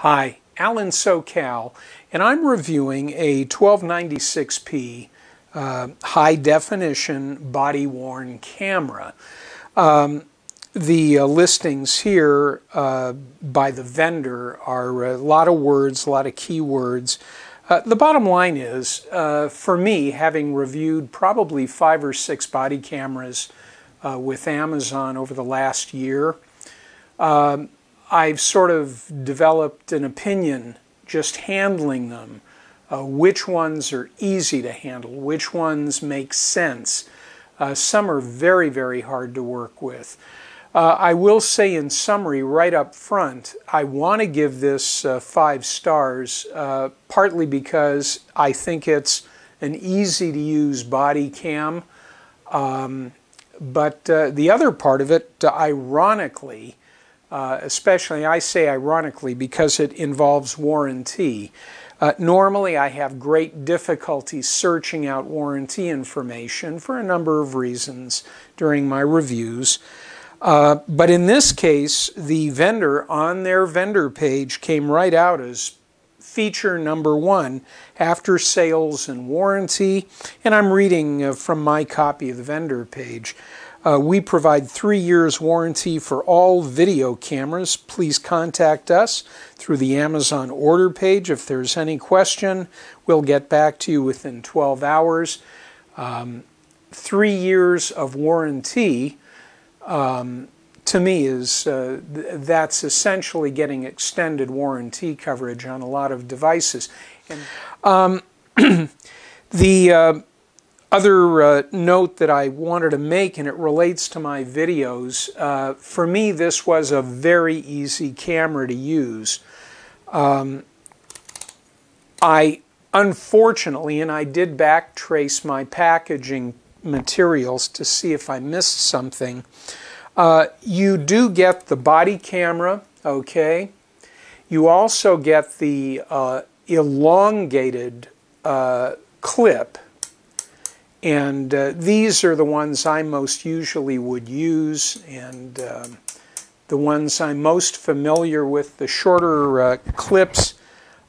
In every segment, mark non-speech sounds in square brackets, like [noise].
Hi, Alan SoCal, and I'm reviewing a 1296p uh, high definition body worn camera. Um, the uh, listings here uh, by the vendor are a lot of words, a lot of keywords. Uh, the bottom line is, uh, for me, having reviewed probably five or six body cameras uh, with Amazon over the last year, um, I've sort of developed an opinion just handling them. Uh, which ones are easy to handle, which ones make sense. Uh, some are very, very hard to work with. Uh, I will say in summary right up front, I want to give this uh, five stars, uh, partly because I think it's an easy to use body cam. Um, but uh, the other part of it, ironically, uh, especially I say ironically because it involves warranty. Uh, normally, I have great difficulty searching out warranty information for a number of reasons during my reviews. Uh, but in this case, the vendor on their vendor page came right out as feature number one after sales and warranty. And I'm reading uh, from my copy of the vendor page. Uh, we provide three years warranty for all video cameras. Please contact us through the Amazon order page. If there's any question, we'll get back to you within 12 hours. Um, three years of warranty um, to me is uh, th that's essentially getting extended warranty coverage on a lot of devices. And, um, [clears throat] the uh, other uh, note that I wanted to make, and it relates to my videos, uh, for me this was a very easy camera to use. Um, I unfortunately, and I did backtrace my packaging materials to see if I missed something, uh, you do get the body camera, okay? You also get the uh, elongated uh, clip and uh, these are the ones I most usually would use and um, the ones I'm most familiar with, the shorter uh, clips.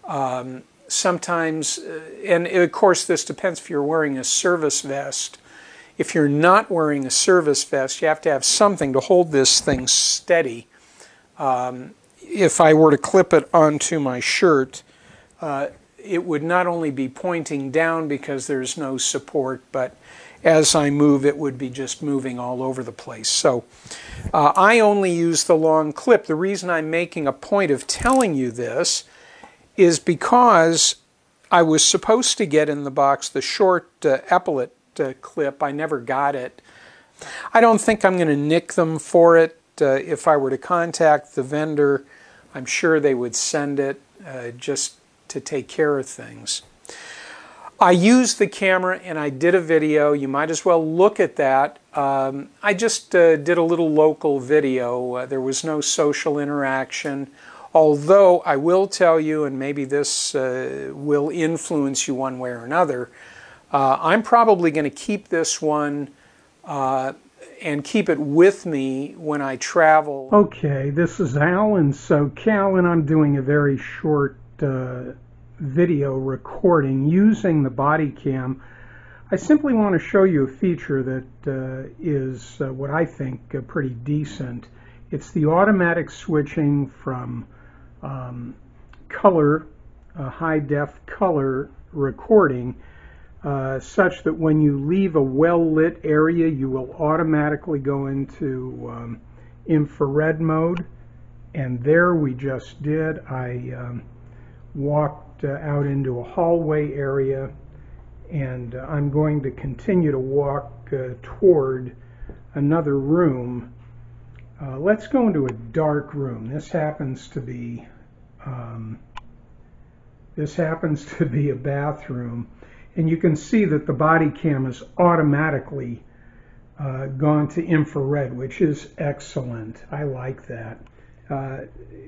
Um, sometimes, uh, and of course this depends if you're wearing a service vest. If you're not wearing a service vest, you have to have something to hold this thing steady. Um, if I were to clip it onto my shirt, uh, it would not only be pointing down because there's no support, but as I move, it would be just moving all over the place. So uh, I only use the long clip. The reason I'm making a point of telling you this is because I was supposed to get in the box the short uh, epaulet uh, clip. I never got it. I don't think I'm going to nick them for it. Uh, if I were to contact the vendor, I'm sure they would send it. Uh, just to take care of things. I used the camera and I did a video. You might as well look at that. Um, I just uh, did a little local video. Uh, there was no social interaction. Although I will tell you, and maybe this uh, will influence you one way or another, uh, I'm probably going to keep this one uh, and keep it with me when I travel. Okay, this is Alan SoCal, and I'm doing a very short uh, video recording using the body cam, I simply want to show you a feature that uh, is uh, what I think uh, pretty decent. It's the automatic switching from um, color, high def color recording, uh, such that when you leave a well lit area, you will automatically go into um, infrared mode. And there we just did. I um, walked uh, out into a hallway area and uh, I'm going to continue to walk uh, toward another room. Let's go into a dark room. This happens to be um, this happens to be a bathroom and you can see that the body cam is automatically uh, gone to infrared which is excellent. I like that. Uh,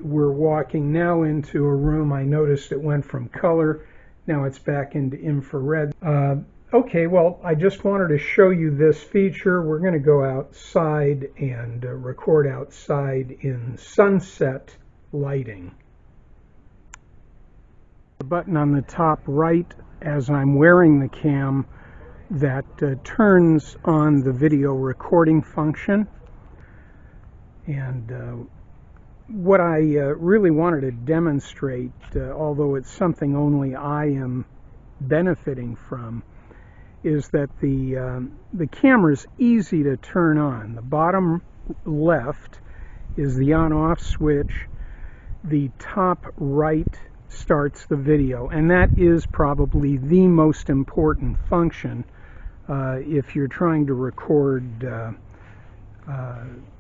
we're walking now into a room. I noticed it went from color. Now it's back into infrared. Uh, okay, well, I just wanted to show you this feature. We're going to go outside and uh, record outside in sunset lighting. The button on the top right as I'm wearing the cam that uh, turns on the video recording function. And uh, what I uh, really wanted to demonstrate, uh, although it's something only I am benefiting from, is that the um, the camera is easy to turn on. The bottom left is the on-off switch. The top right starts the video, and that is probably the most important function uh, if you're trying to record, uh,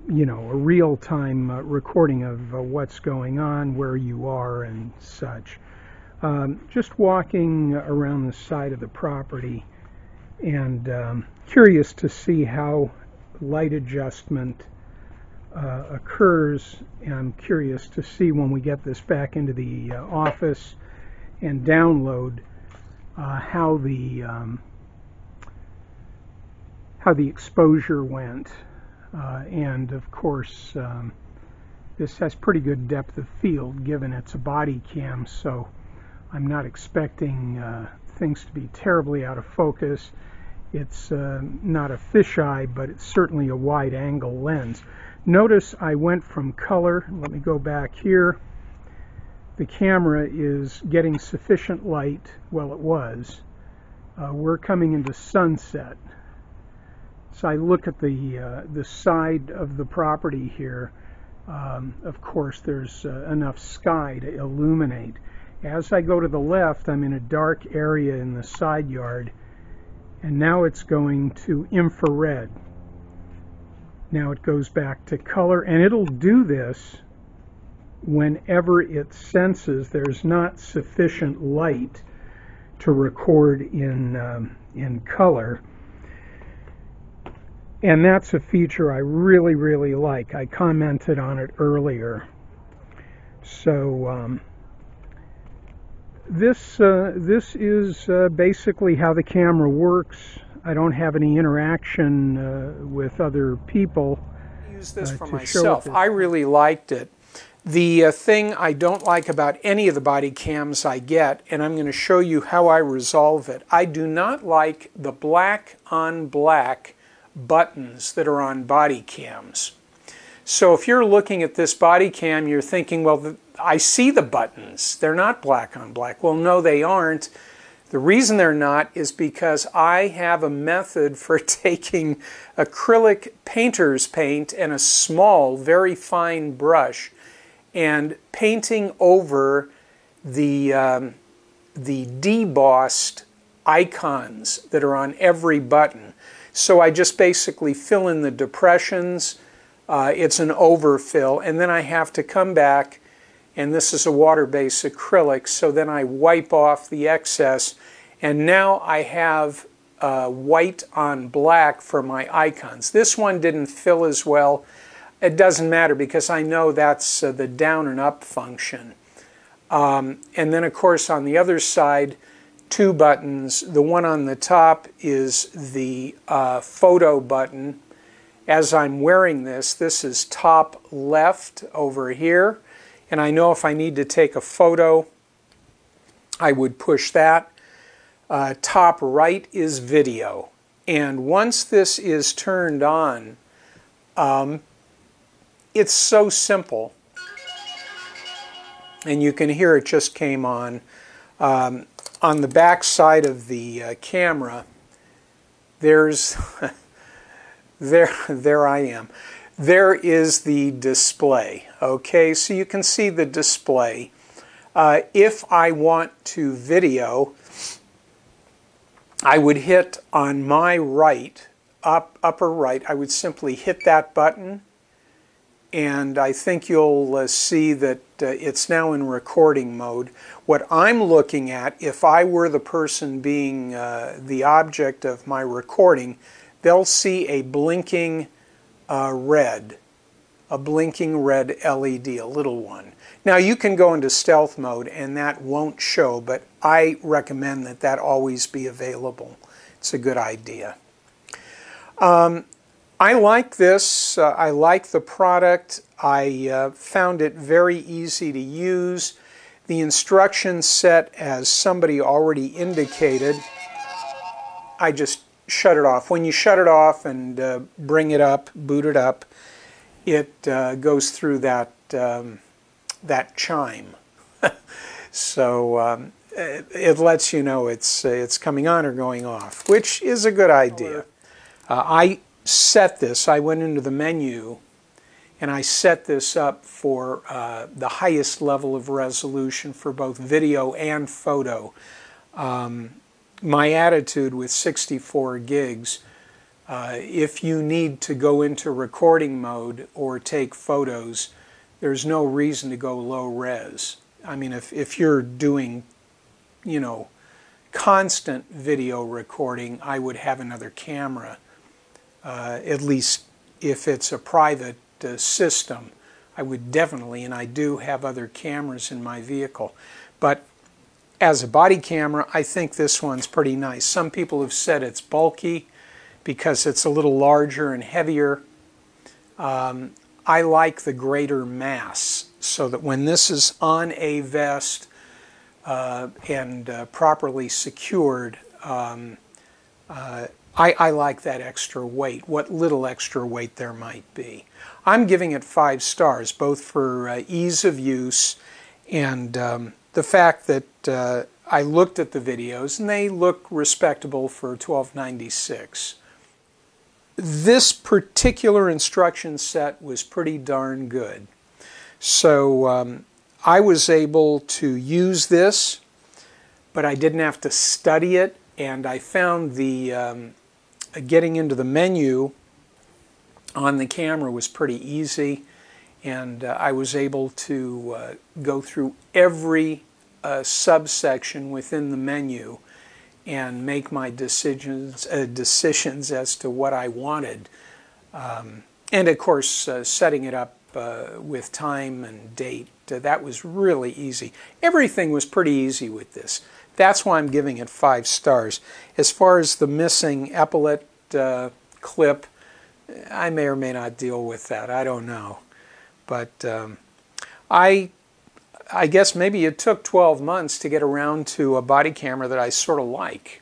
you know, a real-time uh, recording of uh, what's going on, where you are, and such. Um, just walking around the side of the property and um, curious to see how light adjustment uh, occurs. And I'm curious to see when we get this back into the uh, office and download uh, how the um, how the exposure went. Uh, and of course, um, this has pretty good depth of field given it's a body cam, so I'm not expecting uh, things to be terribly out of focus. It's uh, not a fisheye, but it's certainly a wide angle lens. Notice I went from color, let me go back here. The camera is getting sufficient light, well it was. Uh, we're coming into sunset. So I look at the, uh, the side of the property here. Um, of course, there's uh, enough sky to illuminate. As I go to the left, I'm in a dark area in the side yard, and now it's going to infrared. Now it goes back to color, and it'll do this whenever it senses there's not sufficient light to record in, um, in color. And that's a feature I really, really like. I commented on it earlier. So um, this uh, this is uh, basically how the camera works. I don't have any interaction uh, with other people. Use this uh, for myself. I really liked it. The uh, thing I don't like about any of the body cams I get, and I'm going to show you how I resolve it. I do not like the black on black buttons that are on body cams. So if you're looking at this body cam, you're thinking, well, I see the buttons. They're not black on black. Well, no, they aren't. The reason they're not is because I have a method for [laughs] taking acrylic painter's paint and a small, very fine brush and painting over the, um, the debossed icons that are on every button. So I just basically fill in the depressions. Uh, it's an overfill. And then I have to come back, and this is a water-based acrylic, so then I wipe off the excess. And now I have uh, white on black for my icons. This one didn't fill as well. It doesn't matter because I know that's uh, the down and up function. Um, and then of course on the other side, two buttons. The one on the top is the uh, photo button. As I'm wearing this, this is top left over here. And I know if I need to take a photo, I would push that. Uh, top right is video. And once this is turned on, um, it's so simple. And you can hear it just came on. Um, on the back side of the uh, camera, there's, [laughs] there, there I am. There is the display, okay? So you can see the display. Uh, if I want to video, I would hit on my right, up, upper right, I would simply hit that button and I think you'll uh, see that uh, it's now in recording mode. What I'm looking at, if I were the person being uh, the object of my recording, they'll see a blinking uh, red, a blinking red LED, a little one. Now you can go into stealth mode and that won't show, but I recommend that that always be available. It's a good idea. Um, I like this. Uh, I like the product. I uh, found it very easy to use. The instruction set, as somebody already indicated, I just shut it off. When you shut it off and uh, bring it up, boot it up, it uh, goes through that um, that chime. [laughs] so um, it, it, lets you know it's it's coming on or going off, which is a good idea. Uh, I set this. I went into the menu and I set this up for uh, the highest level of resolution for both video and photo. Um, my attitude with 64 gigs, uh, if you need to go into recording mode or take photos, there's no reason to go low res. I mean, if, if you're doing, you know, constant video recording, I would have another camera, uh, at least if it's a private uh, system. I would definitely, and I do have other cameras in my vehicle. But as a body camera, I think this one's pretty nice. Some people have said it's bulky because it's a little larger and heavier. Um, I like the greater mass so that when this is on a vest uh, and uh, properly secured, um, uh, I, I, like that extra weight, what little extra weight there might be. I'm giving it five stars, both for uh, ease of use and um, the fact that uh, I looked at the videos and they look respectable for 1296. This particular instruction set was pretty darn good. So um, I was able to use this, but I didn't have to study it, and I found the um, getting into the menu on the camera was pretty easy and uh, I was able to uh, go through every uh, subsection within the menu and make my decisions uh, decisions as to what I wanted. Um, and of course uh, setting it up with time and date that was really easy. Everything was pretty easy with this that's why I'm giving it five stars as far as the missing epaulette clip I may or may not deal with that. I don't know. But um, I, I guess maybe it took 12 months to get around to a body camera that I sort of like.